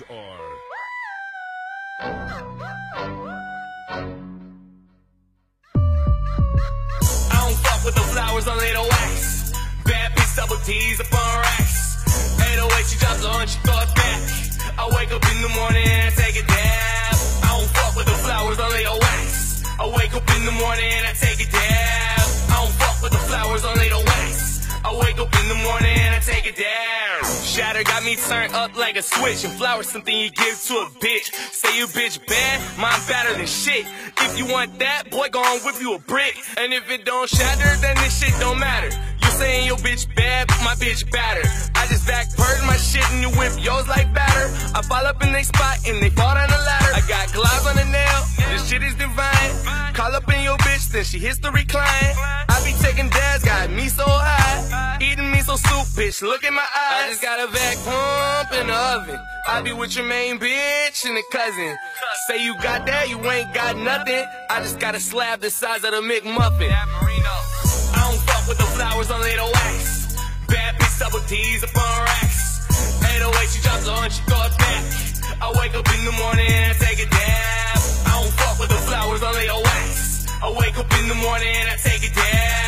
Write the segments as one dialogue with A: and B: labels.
A: words are.
B: I don't fuck with the flowers on 808s. Bad bitch double D's up on racks. 808, she drops on, she throw back. I wake up in the morning and I take a dab. I don't fuck with the flowers on 808s. I wake up in the morning and I take Shatter got me turned up like a switch. And flowers something you give to a bitch. Say you bitch bad, mine better than shit. If you want that, boy, go on whip you a brick. And if it don't shatter, then this shit don't matter. You saying your bitch bad, but my bitch batter. I just vac purge my shit and you whip yours like batter. I fall up in they spot and they fall down the ladder. I got gloves on the nail, this shit is divine. Call up in your bitch, then she hits the recline. I be taking dabs, got me so soup, bitch, look in my eyes. I just got a vac pump in the oven. I be with your main bitch and a cousin. Say you got that, you ain't got nothing. I just got a slab the size of the McMuffin. I don't fuck with the flowers on 808s. Bad bitch double D's up on racks. 808, she drops on, she throw it back. I wake up in the morning and I take a dab. I don't fuck with the flowers on 808s. I wake up in the morning and I take a dab.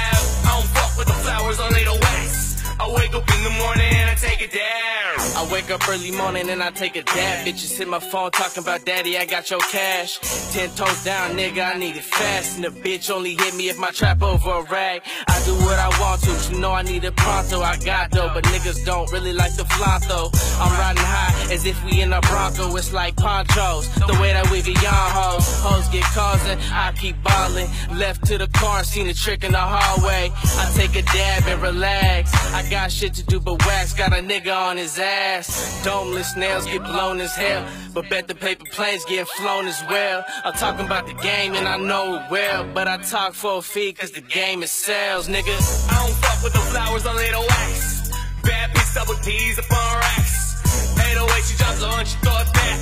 B: Take a dab.
C: I wake up early morning and I take a dab. Bitches hit my phone talking about daddy, I got your cash. Ten toes down, nigga, I need it fast. And the bitch only hit me if my trap over a rag. I do what I want to, but you know I need it pronto. I got though, but niggas don't really like the though. I'm riding high as if we in a Bronco, it's like ponchos. The way that we get young hoes, hoes get calls and I keep ballin'. Left to the car seen a trick in the hallway. I take a dab and relax. I got shit to do but wax, got a nigga on his ass. Domeless nails get blown as hell, but bet the paper planes get flown as well. I'm talking about the game and I know it well, but I talk for a fee cause the game is sales, nigga.
B: I don't fuck with the flowers on 808s. Bad bitch double D's up on racks. 808, she drops on, she throw it back.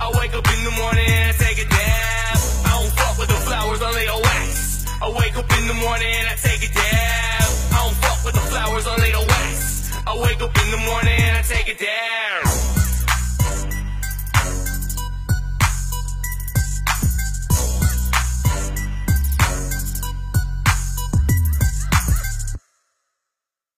B: I wake up in the morning and I take a dab. I don't fuck with the flowers on 808s. I wake up in the morning and I take a dab. I don't fuck with the flowers on 808s. I wake up in the morning and I take it dab.